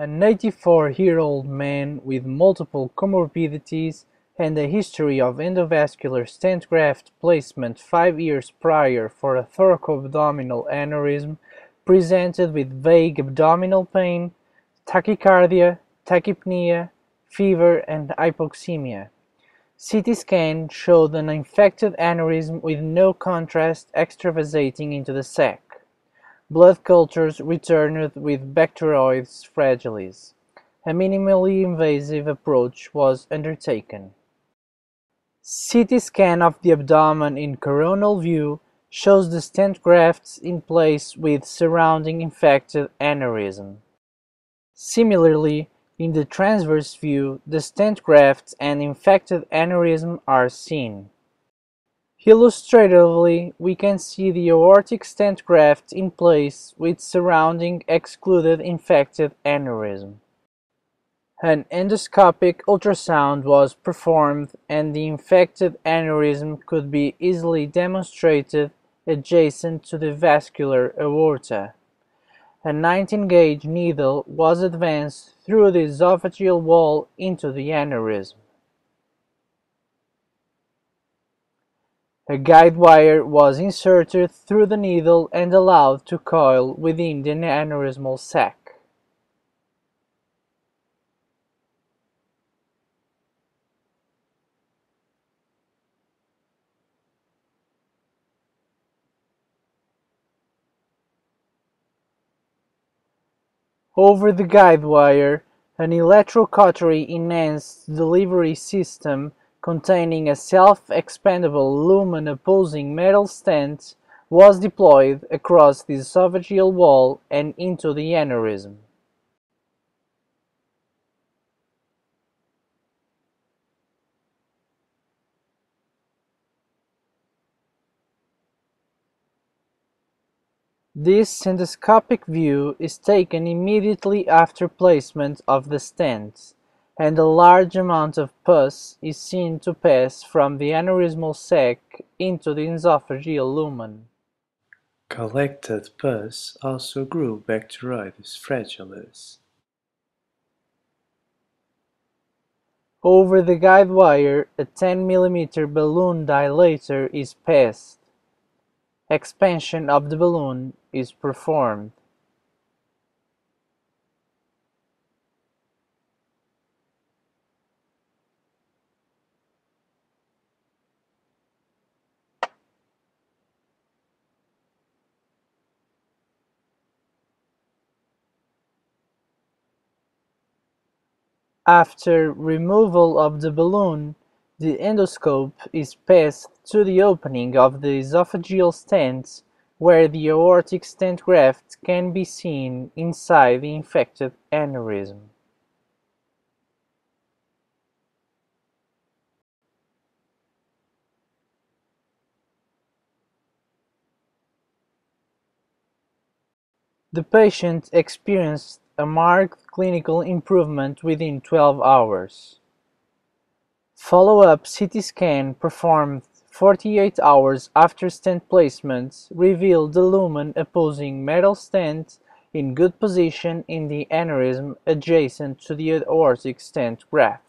An 84-year-old man with multiple comorbidities and a history of endovascular stent graft placement five years prior for a thoracoabdominal aneurysm presented with vague abdominal pain, tachycardia, tachypnea, fever, and hypoxemia. CT scan showed an infected aneurysm with no contrast extravasating into the sac. Blood cultures returned with Bacteroides fragilis. A minimally invasive approach was undertaken. CT scan of the abdomen in coronal view shows the stent grafts in place with surrounding infected aneurysm. Similarly, in the transverse view, the stent grafts and infected aneurysm are seen. Illustratively, we can see the aortic stent graft in place with surrounding excluded infected aneurysm. An endoscopic ultrasound was performed and the infected aneurysm could be easily demonstrated adjacent to the vascular aorta. A 19-gauge needle was advanced through the esophageal wall into the aneurysm. A guide wire was inserted through the needle and allowed to coil within the aneurysmal sac. Over the guide wire, an electrocautery enhanced delivery system containing a self-expandable lumen-apposing metal stent was deployed across the esophageal wall and into the aneurysm. This endoscopic view is taken immediately after placement of the stent, and a large amount of pus is seen to pass from the aneurysmal sac into the esophageal lumen. Collected pus also grew Bacteroides fragilis. Over the guide wire, a 10 mm balloon dilator is passed. Expansion of the balloon is performed. After removal of the balloon, the endoscope is passed to the opening of the esophageal stent where the aortic stent graft can be seen inside the infected aneurysm. The patient experienced a marked clinical improvement within 12 hours. Follow-up CT scan performed 48 hours after stent placement revealed the lumen apposing metal stent in good position in the aneurysm adjacent to the aortic stent graft.